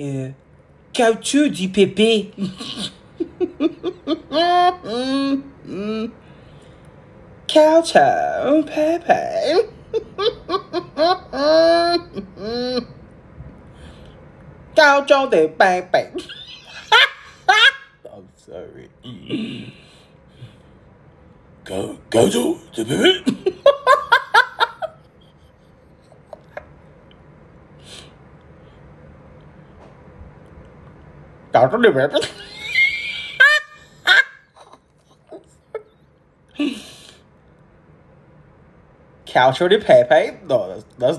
Euh, caoutchouc du pépé. De pépé. I'm sorry. Go, go to the pépé. Đẹp Couch already pay pay? No, that's, that's